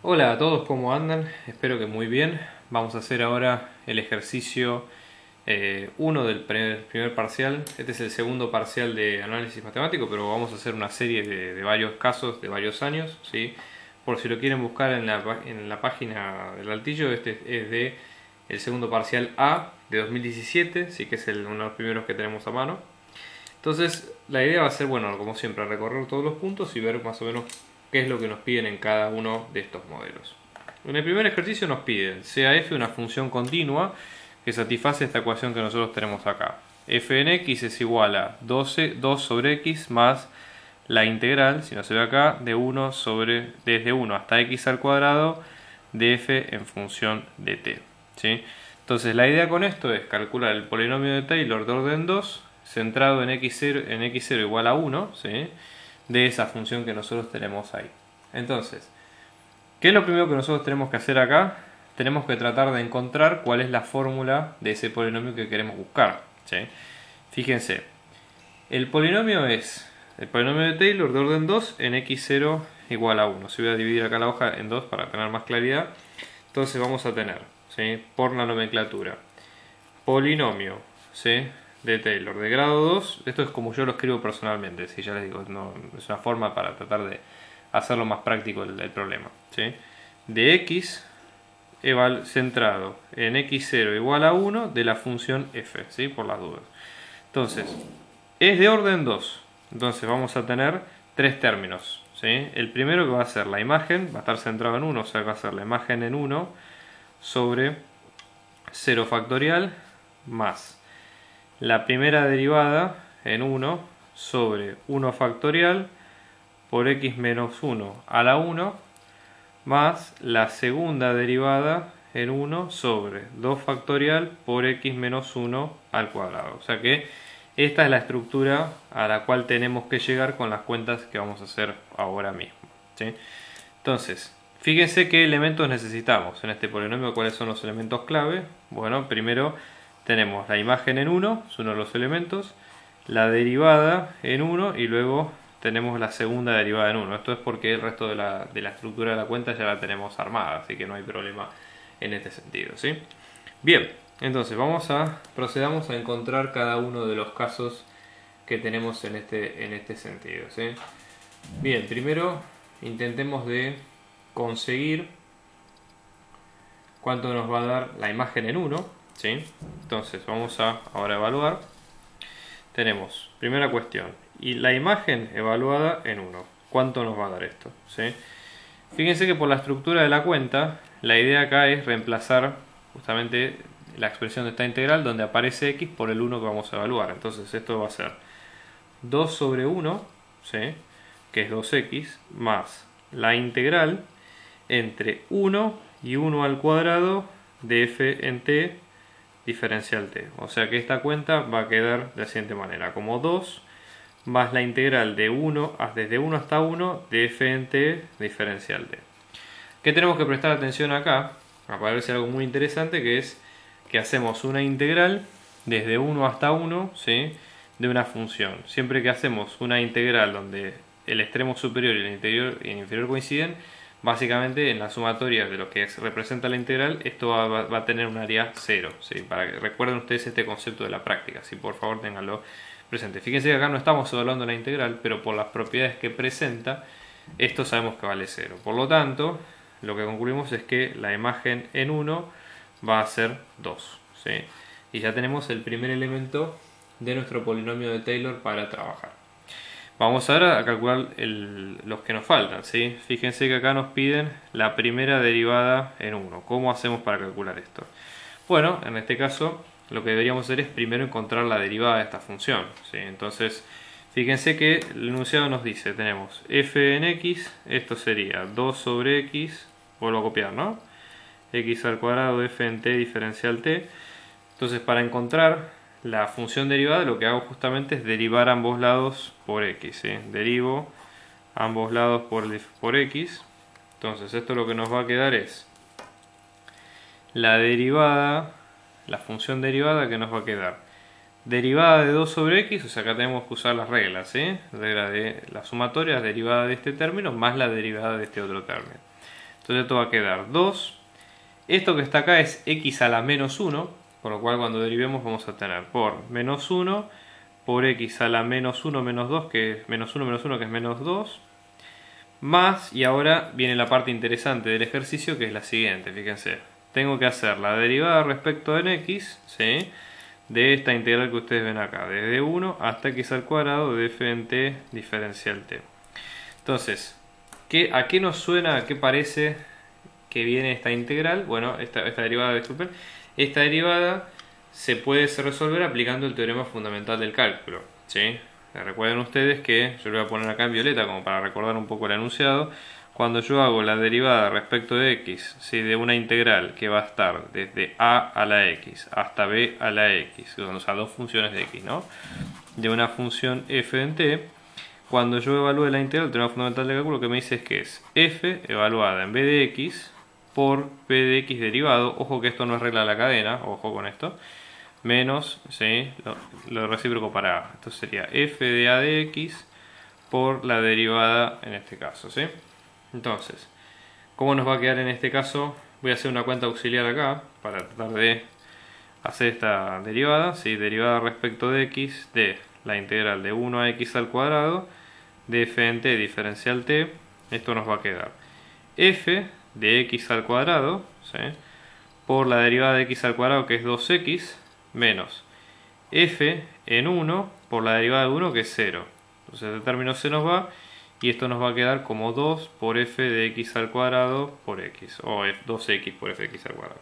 Hola a todos, ¿cómo andan? Espero que muy bien. Vamos a hacer ahora el ejercicio 1 eh, del primer, parcial. Este es el segundo parcial de análisis matemático, pero vamos a hacer una serie de, varios casos de varios años. ¿sí? Por si lo quieren buscar en la, en la página del altillo, este es de el segundo parcial A de 2017, sí que es uno de los primeros que tenemos a mano. Entonces, la idea va a ser, bueno, como siempre, recorrer todos los puntos y ver más o menos qué es lo que nos piden en cada uno de estos modelos. En el primer ejercicio nos piden sea f una función continua que satisface esta ecuación que nosotros tenemos acá. f en x es igual a 12, 2 sobre x más la integral, si no se ve acá, de 1 sobre, desde 1 hasta x al cuadrado de f en función de t. ¿sí? Entonces la idea con esto es calcular el polinomio de Taylor de orden 2 centrado en x0, en x0 igual a 1, ¿sí? De esa función que nosotros tenemos ahí. Entonces, ¿qué es lo primero que nosotros tenemos que hacer acá? Tenemos que tratar de encontrar cuál es la fórmula de ese polinomio que queremos buscar. Fíjense, el polinomio es el polinomio de Taylor de orden 2 en x0 igual a 1. Si voy a dividir acá la hoja en 2 para tener más claridad. Entonces vamos a tener, por la nomenclatura, polinomio. De Taylor de grado 2, esto es como yo lo escribo personalmente, si ya les digo, no, es una forma para tratar de hacerlo más práctico el, problema. ¿sí? De x centrado en x0 igual a 1 de la función f, ¿sí? por las dudas. Entonces, es de orden 2, entonces vamos a tener tres términos. ¿sí? El primero que va a ser la imagen, va a estar centrado en 1, o sea va a ser la imagen en 1 sobre 0 factorial más la primera derivada en 1 sobre 1 factorial por x menos 1 a la 1 más la segunda derivada en 1 sobre 2 factorial por x menos 1 al cuadrado. O sea que esta es la estructura a la cual tenemos que llegar con las cuentas que vamos a hacer ahora mismo. Entonces, fíjense qué elementos necesitamos en este polinomio, cuáles son los elementos clave. Bueno, primero tenemos la imagen en 1, es uno de los elementos, la derivada en 1 y luego tenemos la segunda derivada en 1. Esto es porque el resto de la, estructura de la cuenta ya la tenemos armada, así que no hay problema en este sentido. ¿sí? Bien, entonces vamos a procedamos a encontrar cada uno de los casos que tenemos en este, en este sentido. ¿sí? Bien, primero intentemos de conseguir cuánto nos va a dar la imagen en 1 Entonces vamos a ahora evaluar. Tenemos, primera cuestión, y la imagen evaluada en 1. ¿Cuánto nos va a dar esto? Fíjense que por la estructura de la cuenta, la idea acá es reemplazar justamente la expresión de esta integral donde aparece x por el 1 que vamos a evaluar. Entonces esto va a ser 2 sobre 1, ¿sí? que es 2x, más la integral entre 1 y 1 al cuadrado de f en t diferencial t. O sea que esta cuenta va a quedar de la siguiente manera, como 2 más la integral de 1 desde 1 hasta 1 de f en t diferencial t. ¿Qué tenemos que prestar atención acá? Aparece algo muy interesante que es que hacemos una integral desde 1 hasta 1 ¿sí? de una función. Siempre que hacemos una integral donde el extremo superior y el, interior, y el inferior coinciden, básicamente en la sumatoria de lo que representa la integral, esto va, a tener un área cero. ¿sí? Para que recuerden ustedes este concepto de la práctica, si por favor tenganlo presente. Fíjense que acá no estamos evaluando la integral, pero por las propiedades que presenta, esto sabemos que vale cero. Por lo tanto, lo que concluimos es que la imagen en 1 va a ser 2. ¿sí? Y ya tenemos el primer elemento de nuestro polinomio de Taylor para trabajar. Vamos ahora a calcular los que nos faltan. ¿sí? Fíjense que acá nos piden la primera derivada en 1. ¿Cómo hacemos para calcular esto? Bueno, en este caso lo que deberíamos hacer es primero encontrar la derivada de esta función. Entonces, fíjense que el enunciado nos dice, tenemos f en x, esto sería 2 sobre x, vuelvo a copiar, ¿no? x al cuadrado f en t diferencial t. Entonces, para encontrar la función derivada lo que hago justamente es derivar ambos lados por x. Derivo ambos lados por, por x. Entonces esto lo que nos va a quedar es la derivada, la función derivada que nos va a quedar. Derivada de 2 sobre x, o sea acá tenemos que usar las reglas, ¿sí? Regla de la sumatoria, derivada de este término más la derivada de este otro término. Entonces esto va a quedar 2. Esto que está acá es x a la menos 1, por lo cual cuando derivemos vamos a tener por menos 1 por x a la menos 1 menos 2, que es menos 1 menos 1, que es menos 2, más, y ahora viene la parte interesante del ejercicio, que es la siguiente, fíjense. Tengo que hacer la derivada respecto en x, ¿sí? de esta integral que ustedes ven acá, desde 1 hasta x al cuadrado de f en t diferencial t. Entonces, ¿qué, ¿a qué nos suena, a qué parece que viene esta integral? Bueno, esta, esta derivada, disculpen. Esta derivada se puede resolver aplicando el teorema fundamental del cálculo. ¿sí? Recuerden ustedes que yo lo voy a poner acá en violeta como para recordar un poco el enunciado. Cuando yo hago la derivada respecto de x, ¿sí? de una integral que va a estar desde a a la x hasta b a la x, o sea, dos funciones de x, ¿no? De una función f en t, cuando yo evalúe la integral, el teorema fundamental del cálculo, lo que me dice es que es f evaluada en b de x por b de x derivado, ojo que esto no es regla de la cadena, ojo con esto, menos ¿sí? lo, recíproco para A. Esto sería f de a de x por la derivada en este caso. ¿sí? Entonces, ¿cómo nos va a quedar en este caso? Voy a hacer una cuenta auxiliar acá para tratar de hacer esta derivada. ¿sí? Derivada respecto de x de la integral de 1 a x al cuadrado de f en t diferencial t. Esto nos va a quedar f de x al cuadrado ¿sí? por la derivada de x al cuadrado que es 2x menos f en 1 por la derivada de 1 que es 0. Entonces este término se nos va y esto nos va a quedar como 2 por f de x al cuadrado por x o 2x por f de x al cuadrado.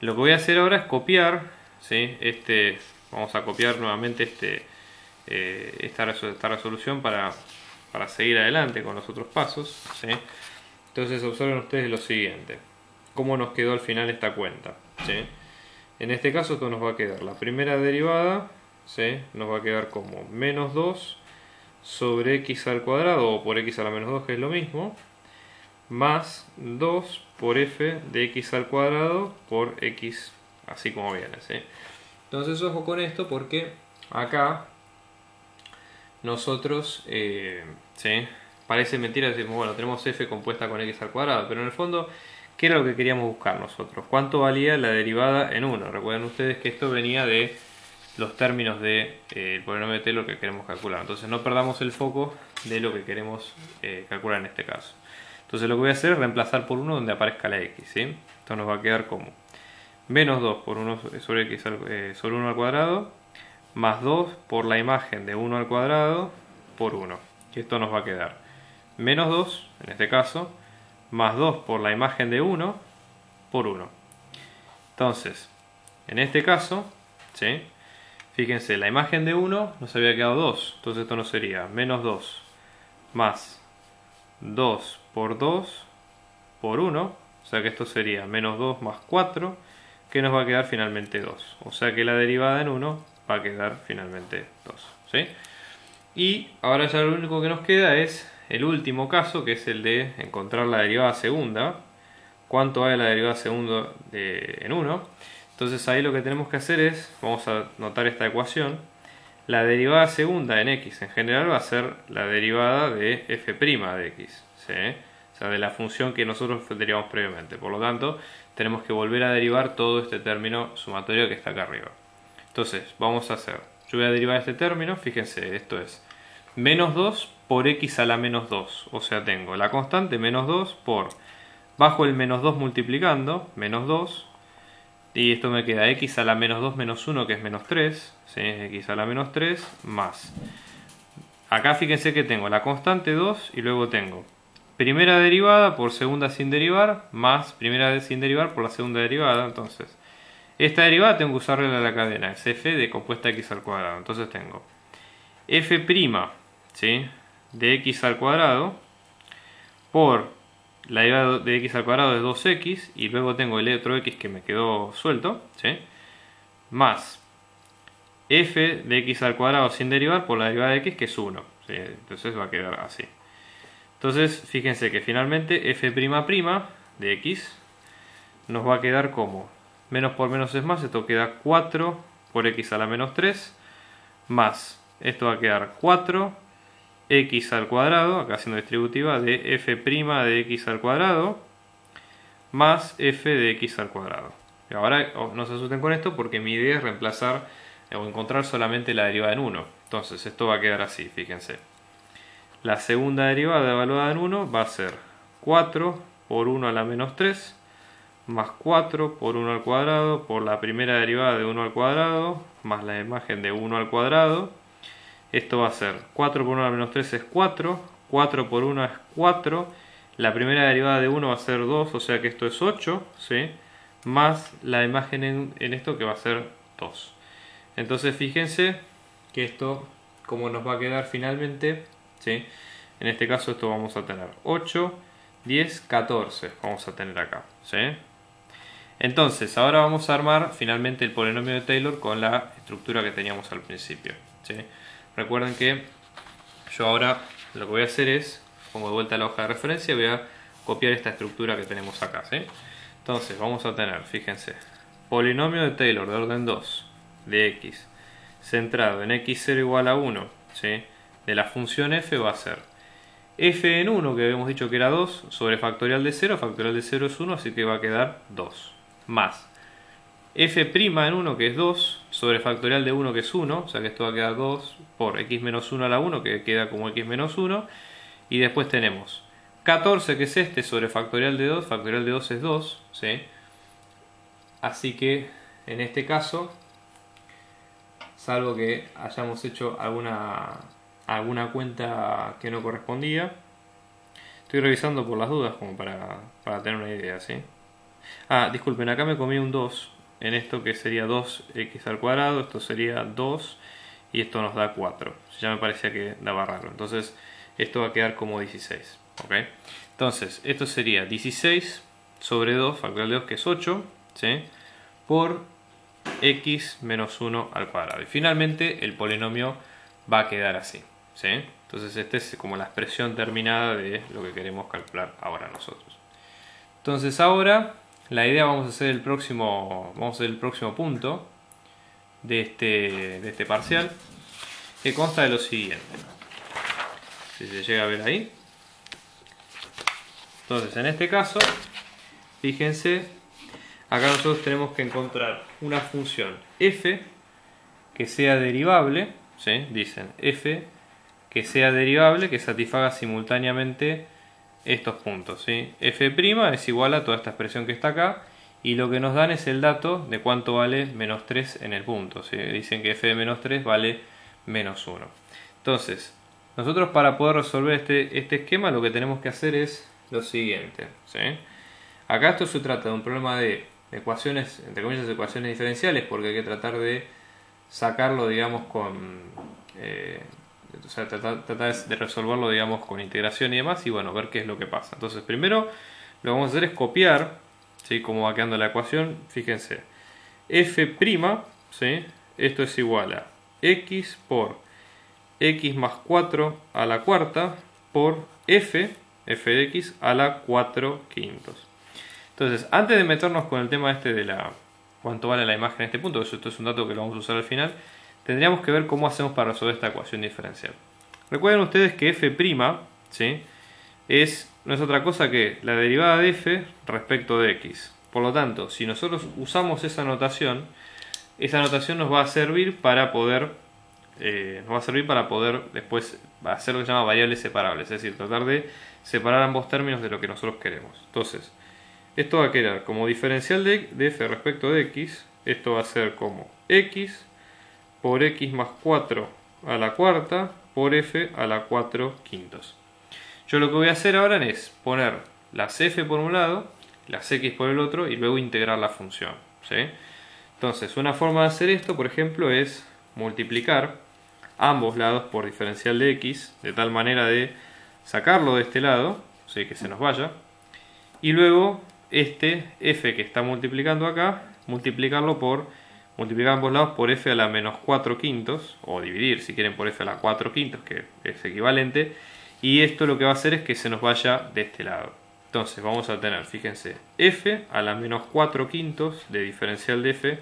Lo que voy a hacer ahora es copiar, este, vamos a copiar nuevamente este, eh, esta, resolución para, para, seguir adelante con los otros pasos. Entonces observen ustedes lo siguiente, cómo nos quedó al final esta cuenta. ¿sí? En este caso esto nos va a quedar la primera derivada, ¿sí? nos va a quedar como menos 2 sobre x al cuadrado o por x a la menos 2 que es lo mismo, más 2 por f de x al cuadrado por x así como viene. ¿sí? Entonces ojo con esto porque acá nosotros, eh, ¿sí? Parece mentira, decimos, bueno, tenemos f compuesta con x al cuadrado, pero en el fondo ¿Qué era lo que queríamos buscar nosotros? ¿Cuánto valía la derivada en 1? Recuerden ustedes que esto venía de los términos del de, eh, polinomio de Taylor que queremos calcular. Entonces no perdamos el foco de lo que queremos eh, calcular en este caso. Entonces lo que voy a hacer es reemplazar por 1 donde aparezca la x. Esto nos va a quedar como menos 2 por 1 sobre, x eh, sobre 1 al cuadrado más 2 por la imagen de 1 al cuadrado por 1. Y esto nos va a quedar menos 2, en este caso, más 2 por la imagen de 1 por 1. Entonces, en este caso, ¿sí? fíjense, la imagen de 1 nos había quedado 2, entonces esto no sería menos 2 más 2 por 2 por 1, o sea que esto sería menos 2 más 4, que nos va a quedar finalmente 2. O sea que la derivada en 1 va a quedar finalmente 2. ¿sí? Y ahora ya lo único que nos queda es el último caso, que es el de encontrar la derivada segunda. ¿Cuánto hay la derivada segunda de, en 1? Entonces ahí lo que tenemos que hacer es, vamos a notar esta ecuación, la derivada segunda en x en general va a ser la derivada de f' de x, o sea, de la función que nosotros derivamos previamente. Por lo tanto, tenemos que volver a derivar todo este término sumatorio que está acá arriba. Entonces, vamos a hacer, yo voy a derivar este término, fíjense, esto es menos 2 por x a la menos 2. O sea, tengo la constante menos 2 por bajo el menos 2 multiplicando, menos 2. Y esto me queda x a la menos 2 menos 1, que es menos 3. ¿sí? x a la menos 3 más. Acá fíjense que tengo la constante 2 y luego tengo primera derivada por segunda sin derivar más primera sin derivar por la segunda derivada. Entonces, esta derivada tengo que usarla en la cadena. Es f de compuesta x al cuadrado. Entonces tengo f' ¿sí? de x al cuadrado por la derivada de x al cuadrado es 2x y luego tengo el otro x que me quedó suelto, ¿sí? más f de x al cuadrado sin derivar por la derivada de x que es 1. Entonces va a quedar así. Entonces fíjense que finalmente f' de x nos va a quedar como menos por menos es más, esto queda 4 por x a la menos 3 más esto va a quedar 4 x al cuadrado, acá siendo distributiva, de f' de x al cuadrado, más f de x al cuadrado. Y ahora oh, no se asusten con esto porque mi idea es reemplazar o encontrar solamente la derivada en 1. Entonces esto va a quedar así, fíjense. La segunda derivada evaluada en 1 va a ser 4 por 1 a la menos 3 más 4 por 1 al cuadrado por la primera derivada de 1 al cuadrado más la imagen de 1 al cuadrado. Esto va a ser 4 por 1 a la menos 3 es 4, 4 por 1 es 4, la primera derivada de 1 va a ser 2, o sea que esto es 8, ¿sí? más la imagen en, en esto que va a ser 2. Entonces fíjense que esto, como nos va a quedar finalmente, ¿sí? En este caso esto vamos a tener 8, 10, 14 vamos a tener acá. ¿sí? Entonces, ahora vamos a armar finalmente el polinomio de Taylor con la estructura que teníamos al principio. ¿sí? Recuerden que yo ahora lo que voy a hacer es, pongo de vuelta la hoja de referencia, voy a copiar esta estructura que tenemos acá. ¿sí? Entonces, vamos a tener, fíjense, polinomio de Taylor de orden 2 de x centrado en x0 igual a 1 ¿sí? de la función f va a ser f en 1 que habíamos dicho que era 2 sobre factorial de 0, factorial de 0 es 1 así que va a quedar 2 más f' en 1 que es 2 sobre factorial de 1 que es 1 o sea que esto va a quedar 2 por x menos 1 a la 1 que queda como x menos 1 y después tenemos 14 que es este sobre factorial de 2 factorial de 2 es 2 ¿sí? así que en este caso salvo que hayamos hecho alguna, alguna cuenta que no correspondía. Estoy revisando por las dudas como para, para tener una idea, ¿sí? Ah, disculpen, acá me comí un 2 en esto que sería 2x al cuadrado, esto sería 2 y esto nos da 4. Ya me parecía que daba raro. Entonces esto va a quedar como 16. ¿ok? Entonces esto sería 16 sobre 2, factorial de 2 que es 8, ¿sí? por x menos 1 al cuadrado. Y finalmente el polinomio va a quedar así. ¿sí? Entonces esta es como la expresión terminada de lo que queremos calcular ahora nosotros. Entonces ahora la idea vamos a hacer el próximo, vamos a hacer el próximo punto de este, de este parcial que consta de lo siguiente. Si se llega a ver ahí. Entonces en este caso, fíjense Acá nosotros tenemos que encontrar una función f que sea derivable, ¿sí? dicen f que sea derivable que satisfaga simultáneamente estos puntos. ¿sí? f' es igual a toda esta expresión que está acá y lo que nos dan es el dato de cuánto vale menos 3 en el punto. ¿sí? Dicen que f de menos 3 vale menos 1. Entonces, nosotros para poder resolver este, este esquema lo que tenemos que hacer es lo siguiente. ¿sí? Acá esto se trata de un problema de ecuaciones, entre comillas, ecuaciones diferenciales, porque hay que tratar de sacarlo, digamos, con... Eh, o sea, tratar, de resolverlo, digamos, con integración y demás, y bueno, ver qué es lo que pasa. Entonces, primero lo que vamos a hacer es copiar, ¿sí? Cómo va quedando la ecuación. Fíjense, f', ¿sí? Esto es igual a x por x más 4 a la cuarta por f, f de x a la 4 quintos. Entonces, antes de meternos con el tema este de la cuánto vale la imagen en este punto, esto es un dato que lo vamos a usar al final, tendríamos que ver cómo hacemos para resolver esta ecuación diferencial. Recuerden ustedes que f' ¿sí? es, no es otra cosa que la derivada de f respecto de x. Por lo tanto, si nosotros usamos esa notación, esa notación nos va a servir para poder eh, nos va a servir para poder después hacer lo que se llama variables separables, es decir, tratar de separar ambos términos de lo que nosotros queremos. Entonces, esto va a quedar como diferencial de, f respecto de x. Esto va a ser como x por x más 4 a la cuarta por f a la 4 quintos. Yo lo que voy a hacer ahora es poner las f por un lado, las x por el otro y luego integrar la función. Entonces, una forma de hacer esto, por ejemplo, es multiplicar ambos lados por diferencial de x, de tal manera de sacarlo de este lado, o que se nos vaya, y luego este f que está multiplicando acá, multiplicarlo por, multiplicar ambos lados por f a la menos 4 quintos, o dividir si quieren por f a la 4 quintos, que es equivalente, y esto lo que va a hacer es que se nos vaya de este lado. Entonces vamos a tener, fíjense, f a la menos 4 quintos de diferencial de f,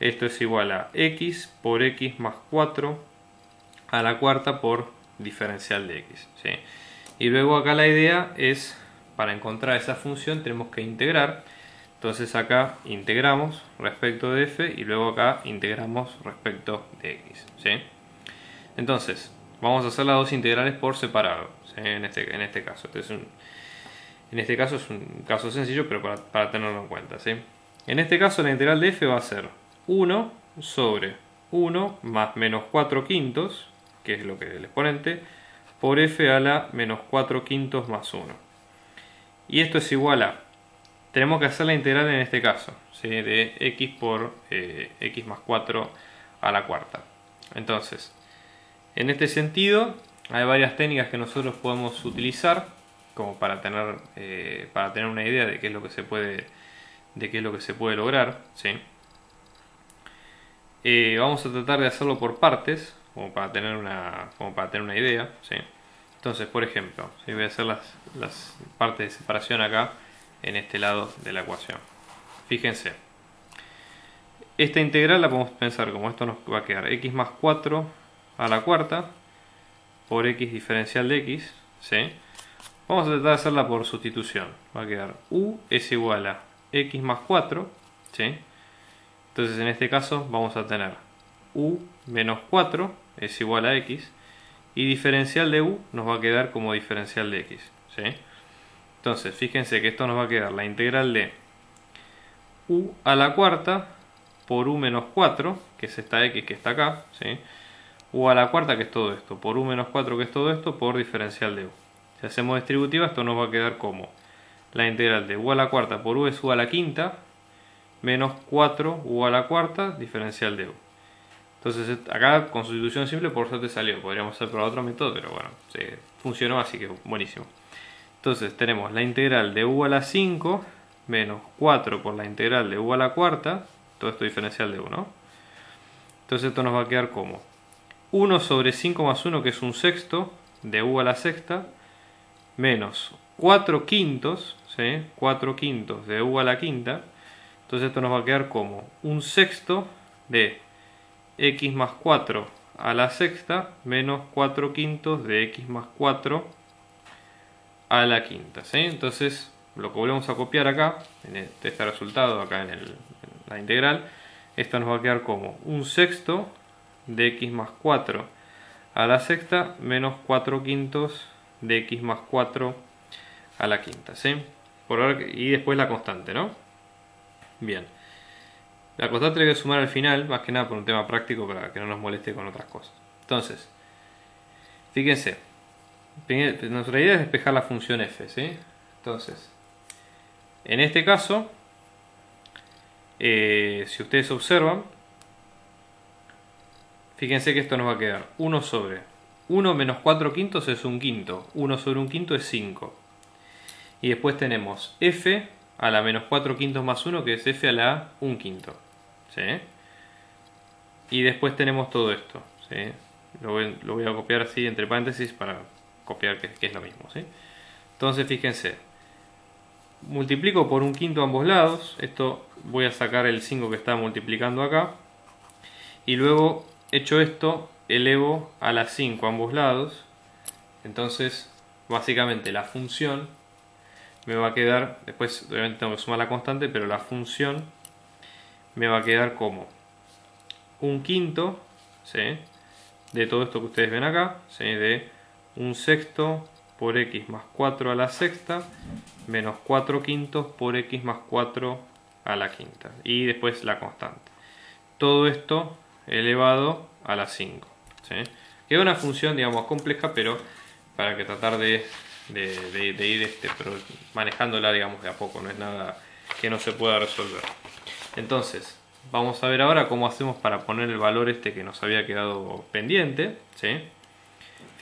esto es igual a x por x más 4 a la cuarta por diferencial de x. Y luego acá la idea es para encontrar esa función tenemos que integrar. Entonces acá integramos respecto de f y luego acá integramos respecto de x. ¿sí? Entonces, vamos a hacer las dos integrales por separado en, este, en este caso. Este en este caso es un caso sencillo, pero para, para tenerlo en cuenta. ¿sí? En este caso la integral de f va a ser 1 sobre 1 más menos 4 quintos, que es lo que es el exponente, por f a la menos 4 quintos más 1. Y esto es igual a, tenemos que hacer la integral en este caso, de x por eh, x más 4 a la cuarta. Entonces, en este sentido, hay varias técnicas que nosotros podemos utilizar como para tener, eh, para tener una idea de qué es lo que se puede, de qué es lo que se puede lograr. Eh, vamos a tratar de hacerlo por partes, como para tener una, como para tener una idea. Entonces, por ejemplo, voy a hacer las, las partes de separación acá en este lado de la ecuación. Fíjense. Esta integral la podemos pensar como esto nos va a quedar x más 4 a la cuarta por x diferencial de x. ¿sí? Vamos a tratar de hacerla por sustitución. Va a quedar u es igual a x más 4. ¿sí? Entonces en este caso vamos a tener u menos 4 es igual a x y diferencial de u nos va a quedar como diferencial de x. ¿sí? Entonces fíjense que esto nos va a quedar la integral de u a la cuarta por u menos 4, que es esta x que está acá, ¿sí? u a la cuarta que es todo esto, por u menos 4 que es todo esto, por diferencial de u. Si hacemos distributiva esto nos va a quedar como la integral de u a la cuarta por u es u a la quinta, menos 4 u a la cuarta, diferencial de u. Entonces acá con sustitución simple por suerte salió, podríamos hacer por otro método, pero bueno, funcionó así que buenísimo. Entonces tenemos la integral de u a la 5 menos 4 por la integral de u a la cuarta, todo esto diferencial de u, ¿no? Entonces esto nos va a quedar como 1 sobre 5 más 1 que es un sexto de u a la sexta menos 4 quintos, ¿sí? 4 quintos de u a la quinta entonces esto nos va a quedar como un sexto de x más 4 a la sexta menos 4 quintos de x más 4 a la quinta. Entonces lo que volvemos a copiar acá, en este, este resultado acá en, la integral, esto nos va a quedar como un sexto de x más 4 a la sexta menos 4 quintos de x más 4 a la quinta. ¿sí? Y después la constante, ¿no? Bien. La constante le voy a sumar al final, más que nada por un tema práctico para que no nos moleste con otras cosas. Entonces, fíjense, nuestra idea es despejar la función f, ¿sí? Entonces, en este caso, eh, si ustedes observan, fíjense que esto nos va a quedar 1 sobre 1 menos 4 quintos es un quinto, 1 sobre un quinto es 5. Y después tenemos f a la menos 4 quintos más 1, que es f a la 1 quinto. ¿sí? Y después tenemos todo esto. ¿sí? Lo, voy, a copiar así entre paréntesis para copiar que, es lo mismo. ¿sí? Entonces fíjense, multiplico por un quinto ambos lados. Esto voy a sacar el 5 que está multiplicando acá. Y luego, hecho esto, elevo a la 5 ambos lados. Entonces, básicamente la función me va a quedar, después obviamente tengo que sumar la constante, pero la función me va a quedar como un quinto ¿sí? de todo esto que ustedes ven acá, ¿sí? de un sexto por x más 4 a la sexta menos 4 quintos por x más 4 a la quinta y después la constante. Todo esto elevado a la 5. ¿sí? Que es una función digamos compleja, pero para que tratar de ir este, manejándola digamos de a poco, no es nada que no se pueda resolver. Entonces, vamos a ver ahora cómo hacemos para poner el valor este que nos había quedado pendiente.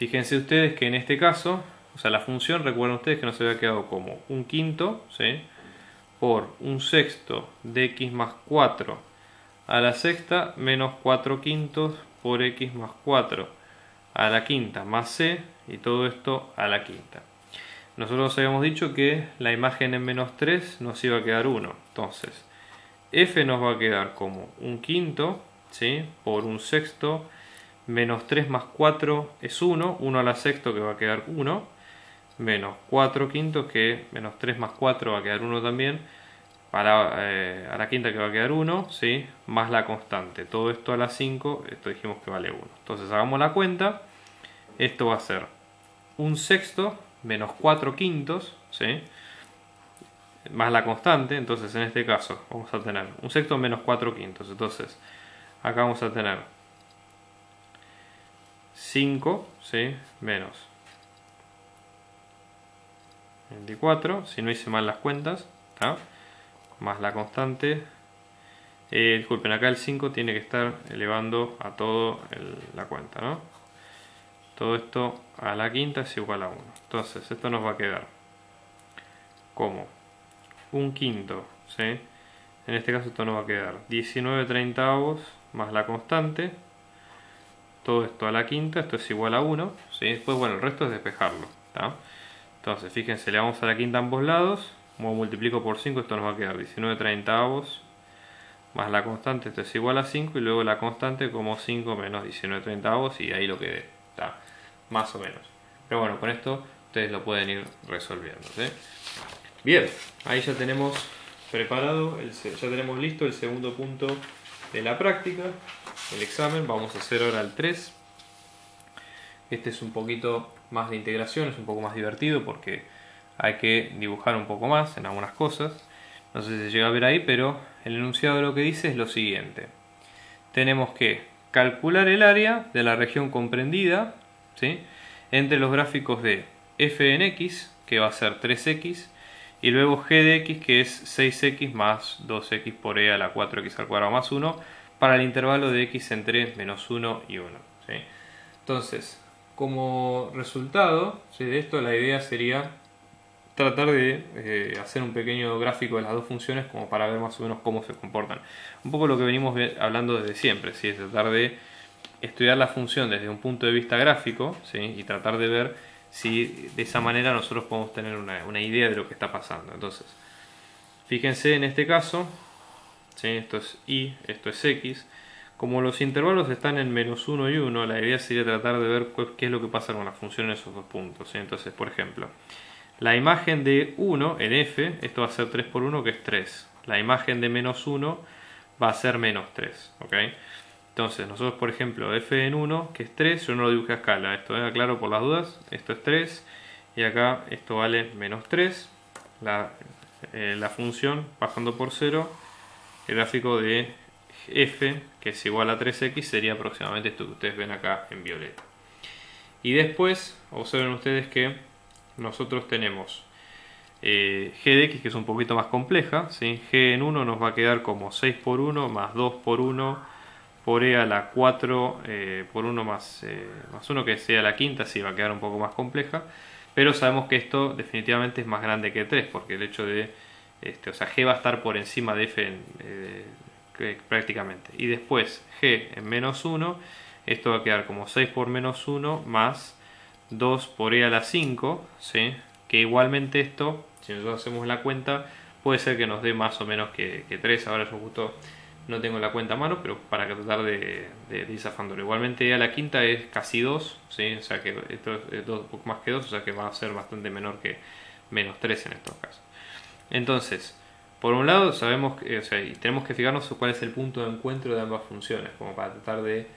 Fíjense ustedes que en este caso, o sea, la función, recuerden ustedes que nos había quedado como un quinto ¿sí? por un sexto de x más 4 a la sexta menos 4 quintos por x más 4 a la quinta más c y todo esto a la quinta. Nosotros habíamos dicho que la imagen en menos 3 nos iba a quedar 1. Entonces, f nos va a quedar como un quinto, ¿sí? Por un sexto, menos 3 más 4 es 1, 1 a la sexto que va a quedar 1, menos 4 quintos, que menos 3 más 4 va a quedar 1 también, para, eh, a la quinta que va a quedar 1, ¿sí? más la constante. Todo esto a la 5, esto dijimos que vale 1. Entonces hagamos la cuenta, esto va a ser un sexto menos 4 quintos, ¿sí? más la constante, entonces en este caso vamos a tener un sexto menos 4 quintos, entonces acá vamos a tener 5, ¿sí? menos 24, si no hice mal las cuentas, más la constante. Eh, disculpen, acá el 5 tiene que estar elevando a todo la cuenta, ¿no? Todo esto a la quinta es igual a 1. Entonces, esto nos va a quedar como un quinto, ¿sí? En este caso esto nos va a quedar 19 treintavos más la constante. Todo esto a la quinta, esto es igual a 1, ¿sí? Después, bueno, el resto es despejarlo, entonces, fíjense, le vamos a la quinta a ambos lados. Como multiplico por 5, esto nos va a quedar 19 treintavos más la constante, esto es igual a 5 y luego la constante como 5 menos 19 treintavos y ahí lo quedé, está más o menos. Pero bueno, con esto ustedes lo pueden ir resolviendo. Bien, ahí ya tenemos preparado, ya tenemos listo el segundo punto de la práctica, el examen. Vamos a hacer ahora el 3. Este es un poquito más de integración, es un poco más divertido porque hay que dibujar un poco más en algunas cosas. No sé si se llega a ver ahí, pero el enunciado de lo que dice es lo siguiente. Tenemos que calcular el área de la región comprendida ¿sí? entre los gráficos de f en x, que va a ser 3x, y luego g de x, que es 6x más 2x por e a la 4x al cuadrado más 1, para el intervalo de x entre menos 1 y 1. ¿sí? Entonces, como resultado de esto, la idea sería tratar de eh, hacer un pequeño gráfico de las dos funciones como para ver más o menos cómo se comportan. Un poco lo que venimos hablando desde siempre, ¿sí? es tratar de estudiar la función desde un punto de vista gráfico ¿sí? y tratar de ver si de esa manera nosotros podemos tener una, idea de lo que está pasando. Entonces, fíjense en este caso, ¿sí? esto es y, esto es x, como los intervalos están en menos 1 y 1, la idea sería tratar de ver qué es lo que pasa con la función en esos dos puntos. Entonces, por ejemplo, la imagen de 1 en f, esto va a ser 3 por 1, que es 3. La imagen de menos 1 va a ser menos 3. Entonces, nosotros, por ejemplo, f en 1, que es 3, yo no lo dibujé a escala. Esto es claro por las dudas. Esto es 3. Y acá esto vale menos 3. La, eh, la función, bajando por 0, el gráfico de f, que es igual a 3x, sería aproximadamente esto que ustedes ven acá en violeta. Y después, observen ustedes que nosotros tenemos eh, g de x, que es un poquito más compleja. g en 1 nos va a quedar como 6 por 1 más 2 por 1 por e a la 4 eh, por 1 más, eh, más 1, que sea la quinta, sí va a quedar un poco más compleja. Pero sabemos que esto definitivamente es más grande que 3, porque el hecho de, este, o sea, g va a estar por encima de f en, prácticamente. Y después g en menos 1, esto va a quedar como 6 por menos 1 más 2 por e a la 5, ¿sí? que igualmente esto, si nosotros hacemos la cuenta, puede ser que nos dé más o menos que, 3. Ahora yo justo no tengo la cuenta a mano, pero para tratar de, de, Igualmente a la quinta es casi 2, ¿sí? o sea que esto es poco más que 2, o sea que va a ser bastante menor que menos 3 en estos casos. Entonces, por un lado, sabemos que, o sea, tenemos que fijarnos cuál es el punto de encuentro de ambas funciones, como para tratar de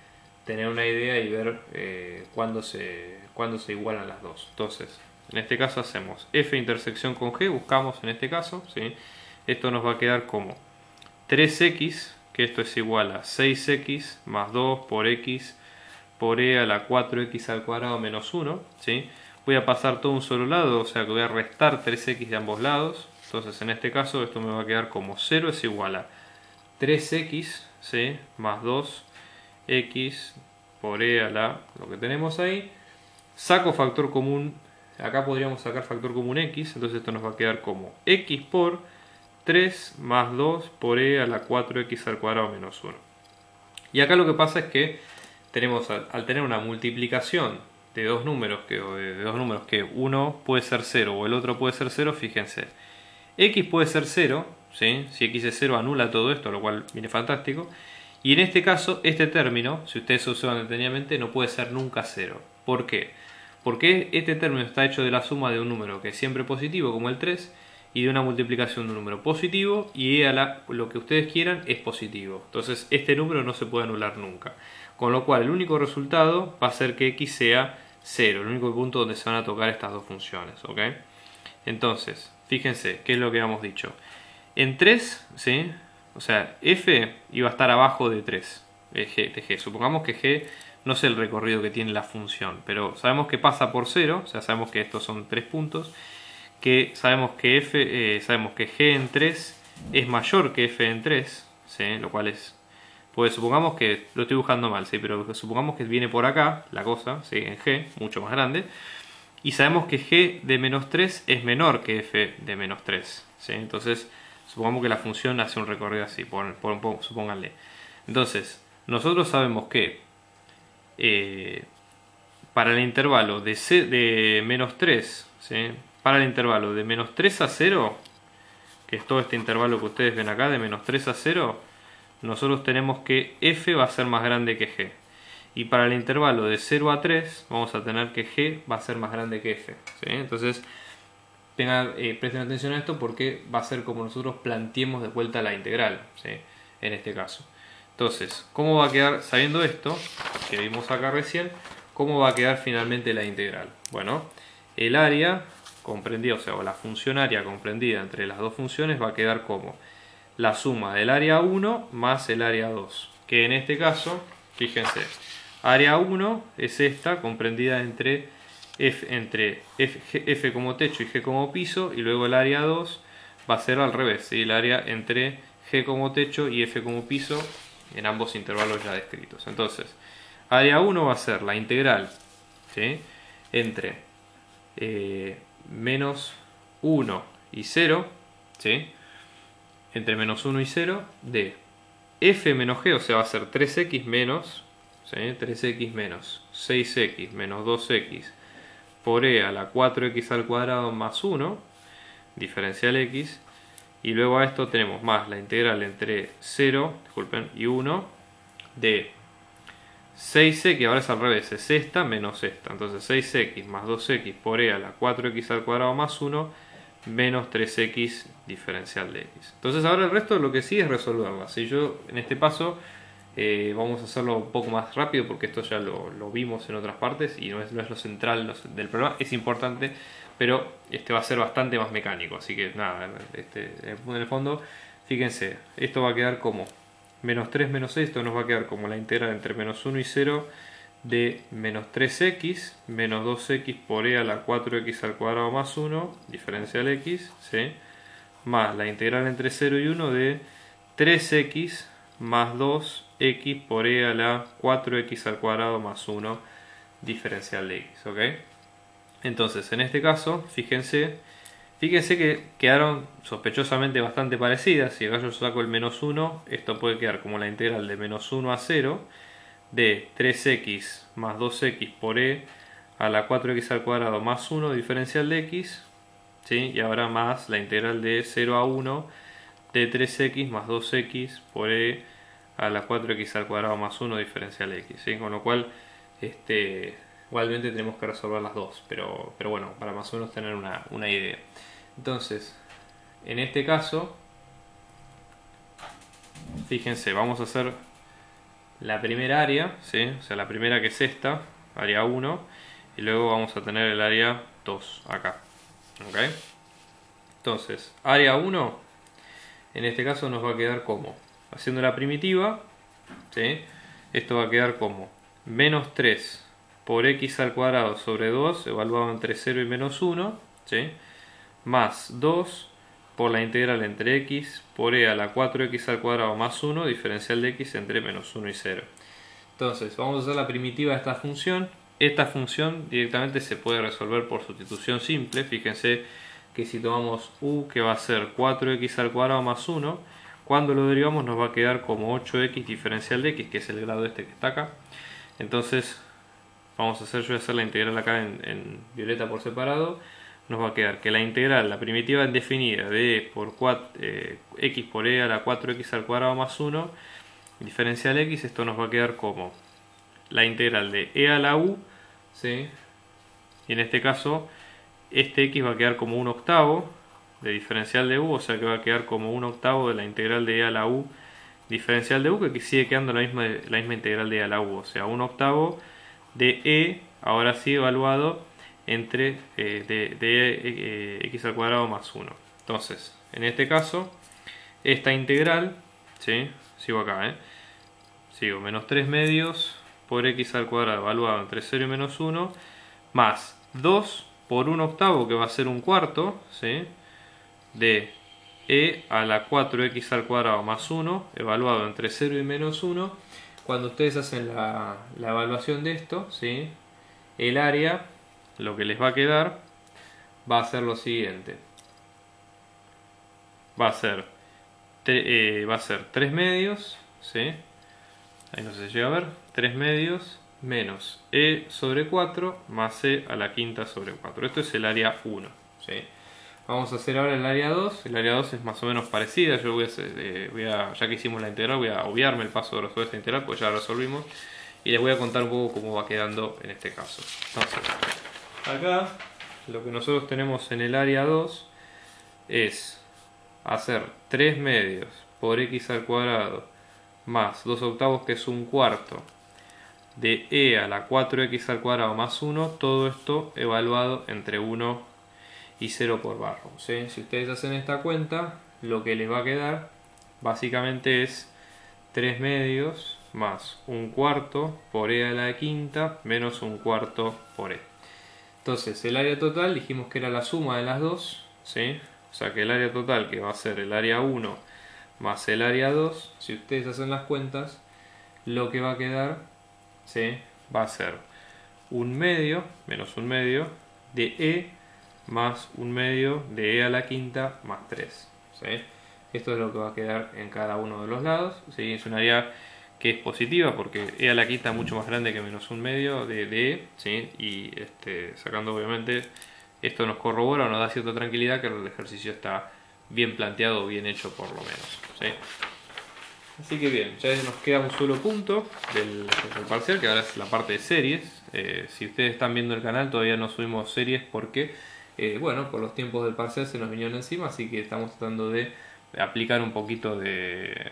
tener una idea y ver eh, cuándo, se, cuándo se igualan las dos. Entonces, en este caso hacemos f intersección con g, buscamos en este caso, ¿sí? esto nos va a quedar como 3x, que esto es igual a 6x más 2 por x por e a la 4x al cuadrado menos 1. ¿sí? Voy a pasar todo un solo lado, o sea que voy a restar 3x de ambos lados. Entonces en este caso esto me va a quedar como 0 es igual a 3x ¿sí? más 2x por e a la lo que tenemos ahí. Saco factor común, acá podríamos sacar factor común x, entonces esto nos va a quedar como x por 3 más 2 por e a la 4x al cuadrado menos 1. Y acá lo que pasa es que tenemos al, tener una multiplicación de dos números que, de dos números que uno puede ser 0 o el otro puede ser 0, fíjense x puede ser 0, ¿sí? si x es 0 anula todo esto, lo cual viene fantástico. Y en este caso, este término, si ustedes se usan detenidamente, no puede ser nunca 0. ¿Por qué? Porque este término está hecho de la suma de un número que es siempre positivo, como el 3, y de una multiplicación de un número positivo, y a lo que ustedes quieran es positivo. Entonces este número no se puede anular nunca. Con lo cual el único resultado va a ser que x sea 0, el único punto donde se van a tocar estas dos funciones. ¿ok? Entonces, fíjense, ¿qué es lo que habíamos dicho? En 3, ¿sí? o sea, f iba a estar abajo de 3, de g. Supongamos que g no sé el recorrido que tiene la función, pero sabemos que pasa por 0, o sea, sabemos que estos son 3 puntos, que sabemos que f, eh, sabemos que g en 3 es mayor que f en 3, ¿sí? lo cual es, pues supongamos que, lo estoy buscando mal, ¿sí? pero supongamos que viene por acá la cosa, ¿sí? en g, mucho más grande, y sabemos que g de menos 3 es menor que f de menos 3, ¿sí? entonces supongamos que la función hace un recorrido así, por, por, supónganle. Entonces, nosotros sabemos que eh, para el intervalo de, C, de menos 3, para el intervalo de menos 3 a 0, que es todo este intervalo que ustedes ven acá, de menos 3 a 0, nosotros tenemos que f va a ser más grande que g. Y para el intervalo de 0 a 3, vamos a tener que g va a ser más grande que f. Entonces, tengan, eh, presten atención a esto porque va a ser como nosotros planteemos de vuelta la integral, en este caso. Entonces, ¿cómo va a quedar, sabiendo esto, que vimos acá recién, cómo va a quedar finalmente la integral? Bueno, el área comprendida, o sea, la función área comprendida entre las dos funciones va a quedar como la suma del área 1 más el área 2, que en este caso, fíjense, área 1 es esta comprendida entre F, entre F, como techo y G como piso, y luego el área 2 va a ser al revés, el área entre G como techo y F como piso en ambos intervalos ya descritos. Entonces, área 1 va a ser la integral entre eh, menos 1 y 0, ¿sí? entre menos 1 y 0, de f menos g, o sea, va a ser 3x menos, 3x menos 6x menos 2x por e a la 4x al cuadrado más 1, diferencial x, y luego a esto tenemos más la integral entre 0 disculpen, y 1 de 6 que ahora es al revés, es esta menos esta. Entonces 6x más 2x por e a la 4x al cuadrado más 1 menos 3x diferencial de x. Entonces ahora el resto lo que sí es resolverla. Si yo en este paso eh, vamos a hacerlo un poco más rápido porque esto ya lo, vimos en otras partes y no es, no es lo central del problema. Es importante pero este va a ser bastante más mecánico. Así que nada, este, en el fondo, fíjense, esto va a quedar como menos 3 menos esto nos va a quedar como la integral entre menos 1 y 0 de menos 3x menos 2x por e a la 4x al cuadrado más 1, diferencial x, ¿sí? más la integral entre 0 y 1 de 3x más 2x por e a la 4x al cuadrado más 1, diferencial de x. Entonces, en este caso, fíjense, fíjense que quedaron sospechosamente bastante parecidas. Si acá yo saco el menos 1, esto puede quedar como la integral de menos 1 a 0 de 3x más 2x por e a la 4x al cuadrado más 1 diferencial de x. ¿sí? Y ahora más la integral de 0 a 1 de 3x más 2x por e a la 4x al cuadrado más 1 diferencial de x. ¿sí? Con lo cual, este, Igualmente tenemos que resolver las dos, pero, pero bueno, para más o menos tener una, una idea. Entonces, en este caso, fíjense, vamos a hacer la primera área, ¿sí? o sea, la primera que es esta, área 1, y luego vamos a tener el área 2 acá. ¿ok? Entonces, área 1, en este caso nos va a quedar como, haciendo la primitiva, ¿sí? esto va a quedar como menos 3 por x al cuadrado sobre 2, evaluado entre 0 y menos 1, ¿sí? más 2 por la integral entre x por e a la 4x al cuadrado más 1, diferencial de x entre menos 1 y 0. Entonces, vamos a hacer la primitiva de esta función. Esta función directamente se puede resolver por sustitución simple. Fíjense que si tomamos u, que va a ser 4x al cuadrado más 1, cuando lo derivamos nos va a quedar como 8x diferencial de x, que es el grado este que está acá. Entonces, vamos a hacer, yo voy a hacer la integral acá en, violeta por separado, nos va a quedar que la integral, la primitiva indefinida de por 4, eh, x por e a la 4x al cuadrado más 1, diferencial x, esto nos va a quedar como la integral de e a la u, ¿sí? y en este caso este x va a quedar como un octavo de diferencial de u, o sea que va a quedar como un octavo de la integral de e a la u diferencial de u, que sigue quedando la misma, la misma integral de e a la u, o sea, un octavo de e, ahora sí evaluado entre eh, de, de x al cuadrado más 1. Entonces, en este caso, esta integral, ¿sí? sigo acá, ¿eh? sigo menos 3 medios por x al cuadrado evaluado entre 0 y menos 1, más 2 por 1 octavo, que va a ser un cuarto, ¿sí? de e a la 4x al cuadrado más 1, evaluado entre 0 y menos 1. Cuando ustedes hacen la, la evaluación de esto, ¿sí? el área, lo que les va a quedar, va a ser lo siguiente. Va a ser, eh, va a ser 3 medios, ¿sí? ahí no se llega a ver, 3 medios menos e sobre 4 más e a la quinta sobre 4. Esto es el área 1. ¿sí? Vamos a hacer ahora el área 2. El área 2 es más o menos parecida. Yo voy a, eh, voy a, ya que hicimos la integral, voy a obviarme el paso de resolver esta integral, pues ya la resolvimos. Y les voy a contar un poco cómo va quedando en este caso. Entonces, acá lo que nosotros tenemos en el área 2 es hacer 3 medios por x al cuadrado más 2 octavos que es un cuarto de e a la 4x al cuadrado más 1, todo esto evaluado entre 1 y 0 por barro. Si ustedes hacen esta cuenta, lo que les va a quedar básicamente es 3 medios más un cuarto por e a la quinta menos un cuarto por e. Entonces el área total dijimos que era la suma de las dos, ¿sí? o sea que el área total que va a ser el área 1 más el área 2, si ustedes hacen las cuentas, lo que va a quedar ¿sí? va a ser un medio menos un medio de e más un medio de e a la quinta más 3. Esto es lo que va a quedar en cada uno de los lados. ¿sí? Es un área que es positiva porque e a la quinta es mucho más grande que menos un medio de, de e. ¿sí? Y este, sacando obviamente esto nos corrobora o nos da cierta tranquilidad que el ejercicio está bien planteado, bien hecho por lo menos. ¿sí? Así que bien, ya nos queda un solo punto del, parcial, que ahora es la parte de series. Eh, si ustedes están viendo el canal, todavía no subimos series porque, eh, bueno, por los tiempos del parcial se nos vinieron encima, así que estamos tratando de aplicar un poquito de,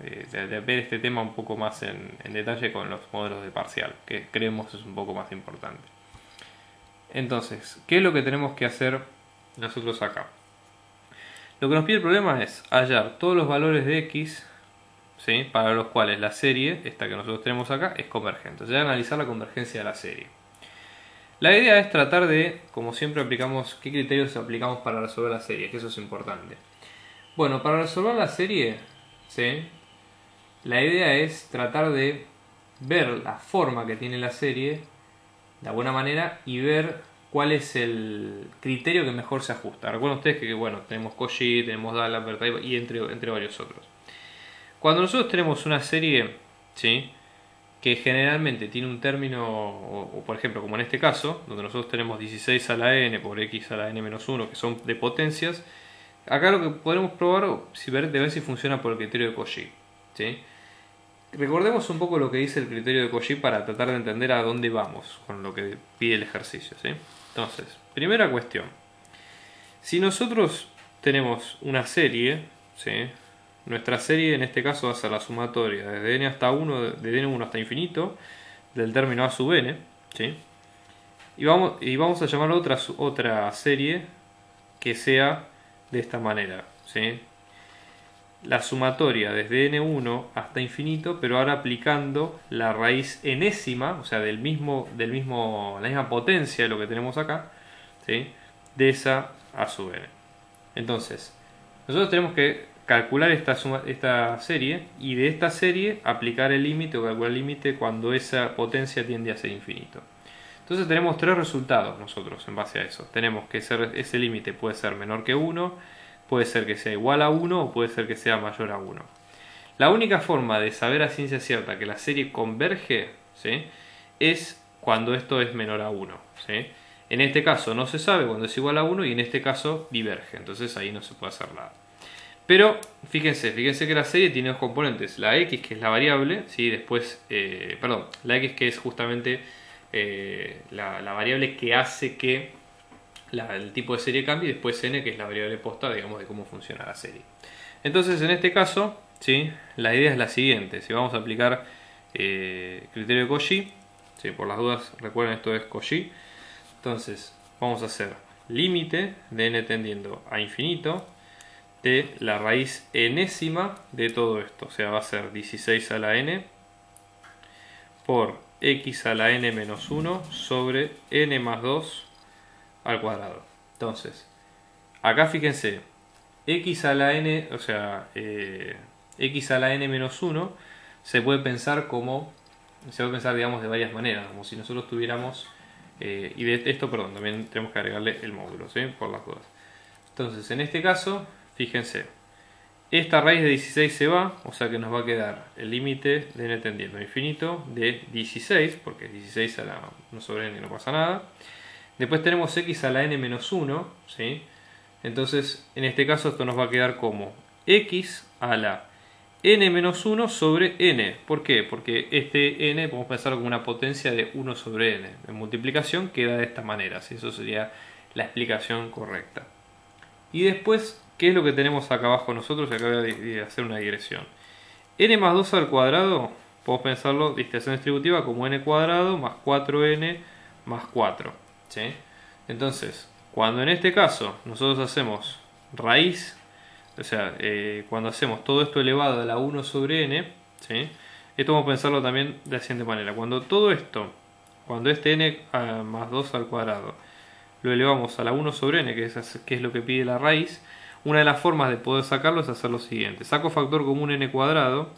ver este tema un poco más en, en, detalle con los modelos de parcial, que creemos es un poco más importante. Entonces, ¿qué es lo que tenemos que hacer nosotros acá? Lo que nos pide el problema es hallar todos los valores de x para los cuales la serie, esta que nosotros tenemos acá, es convergente. O sea, analizar la convergencia de la serie. La idea es tratar de, como siempre aplicamos, qué criterios aplicamos para resolver la serie, que eso es importante. Bueno, para resolver la serie, ¿sí? la idea es tratar de ver la forma que tiene la serie de buena manera y ver cuál es el criterio que mejor se ajusta. Recuerden ustedes que, bueno, tenemos Cauchy, tenemos Dallas, y entre, entre varios otros. Cuando nosotros tenemos una serie, ¿sí? Que generalmente tiene un término, o, por ejemplo, como en este caso, donde nosotros tenemos 16 a la n por x a la n menos 1, que son de potencias, acá lo que podemos probar es ver, de ver si funciona por el criterio de Cauchy. ¿sí? Recordemos un poco lo que dice el criterio de Cauchy para tratar de entender a dónde vamos con lo que pide el ejercicio. ¿sí? Entonces, primera cuestión. Si nosotros tenemos una serie, ¿sí? Nuestra serie en este caso ser la sumatoria desde n hasta 1, de n1 hasta infinito, del término a sub n. ¿sí? Y, vamos, y vamos a llamar otra, otra serie que sea de esta manera. ¿sí? La sumatoria desde n1 hasta infinito, pero ahora aplicando la raíz enésima, o sea, del mismo, del mismo, la misma potencia de lo que tenemos acá, ¿sí? de esa a sub n. Entonces, nosotros tenemos que calcular esta, serie y de esta serie aplicar el límite o calcular el límite cuando esa potencia tiende a ser infinito. Entonces tenemos tres resultados nosotros en base a eso. Tenemos que ese límite puede ser menor que 1, puede ser que sea igual a 1 o puede ser que sea mayor a 1. La única forma de saber a ciencia cierta que la serie converge es cuando esto es menor a 1. ¿sí? En este caso no se sabe cuando es igual a 1 y en este caso diverge. Entonces ahí no se puede hacer nada. Pero fíjense, fíjense que la serie tiene dos componentes, la x que es la variable, ¿sí? después, eh, perdón, la x que es justamente eh, la, variable que hace que el tipo de serie cambie y después n que es la variable posta digamos de cómo funciona la serie. Entonces en este caso ¿sí? la idea es la siguiente, si vamos a aplicar eh, criterio de Cauchy, ¿sí? por las dudas recuerden esto es Cauchy, entonces vamos a hacer límite de n tendiendo a infinito de la raíz enésima de todo esto, o sea va a ser 16 a la n por x a la n menos 1 sobre n más 2 al cuadrado. Entonces, acá fíjense, x a la n, o sea, eh, x a la n menos 1 se puede pensar como, se puede pensar digamos de varias maneras, como si nosotros tuviéramos, eh, y de esto, perdón, también tenemos que agregarle el módulo, ¿sí? Por las dudas. Entonces, en este caso, fíjense, esta raíz de 16 se va, o sea que nos va a quedar el límite de n tendiendo a infinito de 16, porque 16 a la 1 sobre n no pasa nada. Después tenemos x a la n menos 1, ¿sí? Entonces, en este caso esto nos va a quedar como x a la n menos 1 sobre n. ¿Por qué? Porque este n podemos pensarlo como una potencia de 1 sobre n. En multiplicación queda de esta manera, ¿sí? Eso sería la explicación correcta. Y después ¿Qué es lo que tenemos acá abajo nosotros? Acá voy a hacer una digresión. n más 2 al cuadrado, podemos pensarlo, distribución distributiva como n cuadrado más 4n más 4. Entonces, cuando en este caso nosotros hacemos raíz, o sea, eh, cuando hacemos todo esto elevado a la 1 sobre n, esto vamos a pensarlo también de la siguiente manera. Cuando todo esto, cuando este n ah, más 2 al cuadrado, lo elevamos a la 1 sobre n, que es, que es lo que pide la raíz, una de las formas de poder sacarlo es hacer lo siguiente. Saco factor común n cuadrado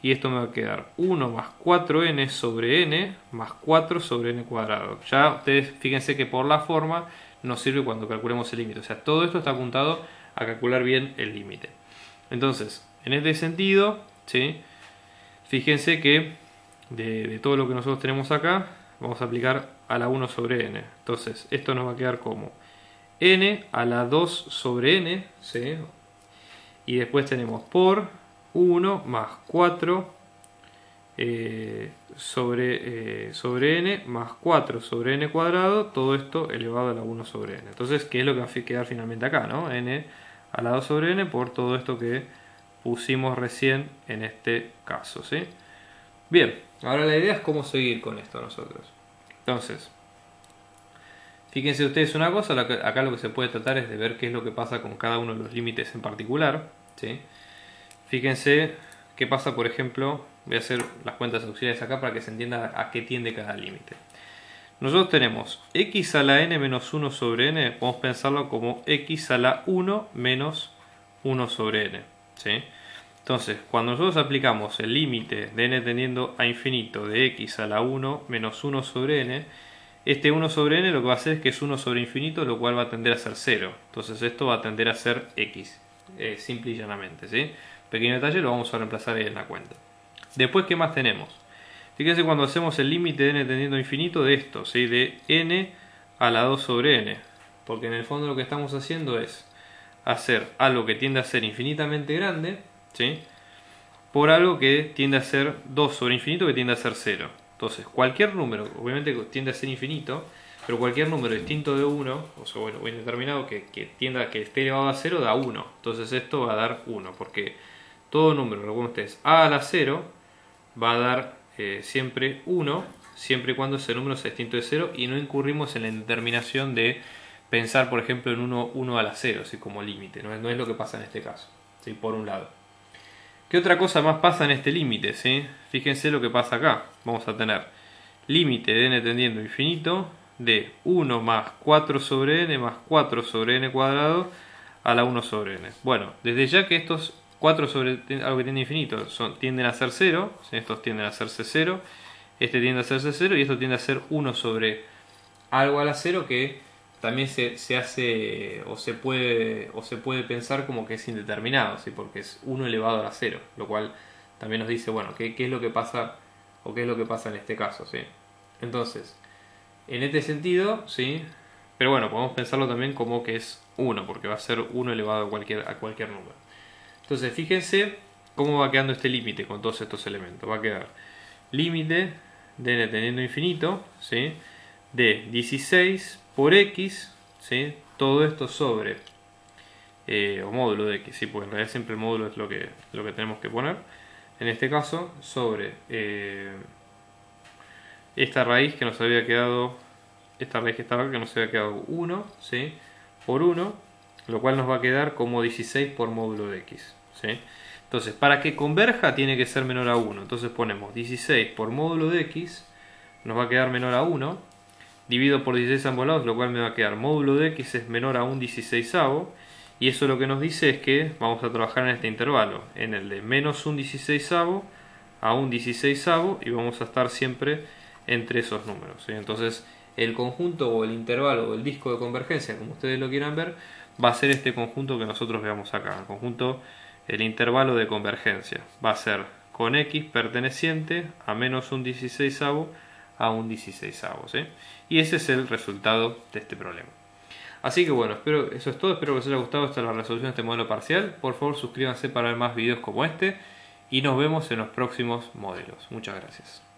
y esto me va a quedar 1 más 4n sobre n más 4 sobre n cuadrado. Ya ustedes fíjense que por la forma nos sirve cuando calculemos el límite. O sea, todo esto está apuntado a calcular bien el límite. Entonces, en este sentido, ¿sí? fíjense que de, de, todo lo que nosotros tenemos acá, vamos a aplicar a la 1 sobre n. Entonces, esto nos va a quedar como n a la 2 sobre n, ¿sí? y después tenemos por 1 más 4 eh, sobre, eh, sobre n más 4 sobre n cuadrado, todo esto elevado a la 1 sobre n. Entonces, ¿qué es lo que va a quedar finalmente acá? ¿no? n a la 2 sobre n por todo esto que pusimos recién en este caso. ¿sí? Bien, ahora la idea es cómo seguir con esto nosotros. Entonces, Fíjense ustedes una cosa, acá lo que se puede tratar es de ver qué es lo que pasa con cada uno de los límites en particular. ¿sí? Fíjense qué pasa, por ejemplo, voy a hacer las cuentas auxiliares acá para que se entienda a qué tiende cada límite. Nosotros tenemos x a la n menos 1 sobre n, podemos pensarlo como x a la 1 menos 1 sobre n. ¿sí? Entonces, cuando nosotros aplicamos el límite de n tendiendo a infinito de x a la 1 menos 1 sobre n, este 1 sobre n lo que va a hacer es que es 1 sobre infinito, lo cual va a tender a ser 0. Entonces esto va a tender a ser x, eh, simple y llanamente. Pequeño detalle, lo vamos a reemplazar en la cuenta. Después, ¿qué más tenemos? Fíjense cuando hacemos el límite de n tendiendo a infinito de esto, ¿sí? de n a la 2 sobre n. Porque en el fondo lo que estamos haciendo es hacer algo que tiende a ser infinitamente grande, ¿sí? por algo que tiende a ser 2 sobre infinito que tiende a ser 0. Entonces, cualquier número, obviamente tiende a ser infinito, pero cualquier número distinto de 1, o sea, bueno, indeterminado que, que tienda que esté elevado a 0 da 1. Entonces esto va a dar 1, porque todo número, recuerden ustedes, a a la 0 va a dar eh, siempre 1, siempre y cuando ese número sea distinto de 0 y no incurrimos en la determinación de pensar, por ejemplo, en 1, 1 a la 0, así como límite. ¿no? no es lo que pasa en este caso, ¿sí? por un lado. ¿Qué otra cosa más pasa en este límite? ¿sí? Fíjense lo que pasa acá. Vamos a tener límite de n tendiendo infinito de 1 más 4 sobre n más 4 sobre n cuadrado a la 1 sobre n. Bueno, desde ya que estos 4 sobre algo que tiene infinito son, tienden a ser 0, estos tienden a hacerse 0, este tiende a hacerse 0 y esto tiende a ser 1 sobre algo a la 0 que también se, se, hace o se puede o se puede pensar como que es indeterminado, ¿sí? porque es 1 elevado a la 0, lo cual también nos dice, bueno, ¿qué, qué es lo que pasa o qué es lo que pasa en este caso, ¿sí? Entonces, en este sentido, ¿sí? Pero bueno, podemos pensarlo también como que es 1, porque va a ser 1 elevado a cualquier, a cualquier número. Entonces, fíjense cómo va quedando este límite con todos estos elementos. Va a quedar límite de teniendo infinito, ¿sí? de 16 por x, ¿sí? todo esto sobre, eh, o módulo de x, ¿sí? porque en realidad siempre el módulo es lo que, lo que tenemos que poner, en este caso sobre eh, esta raíz que nos había quedado, esta raíz que estaba acá que nos había quedado 1, ¿sí? por 1, lo cual nos va a quedar como 16 por módulo de x. ¿sí? Entonces, para que converja tiene que ser menor a 1. Entonces ponemos 16 por módulo de x, nos va a quedar menor a 1. Divido por 16 ambos lados, lo cual me va a quedar módulo de x es menor a un 16 Y eso lo que nos dice es que vamos a trabajar en este intervalo, en el de menos un 16 a un 16 y vamos a estar siempre entre esos números. Entonces, el conjunto o el intervalo o el disco de convergencia, como ustedes lo quieran ver, va a ser este conjunto que nosotros veamos acá. El conjunto el intervalo de convergencia va a ser con x perteneciente a menos un 16 a un 16 y ese es el resultado de este problema. Así que bueno espero eso es todo. Espero que os haya gustado esta la resolución de este modelo parcial. Por favor suscríbanse para ver más vídeos como este. Y nos vemos en los próximos modelos. Muchas gracias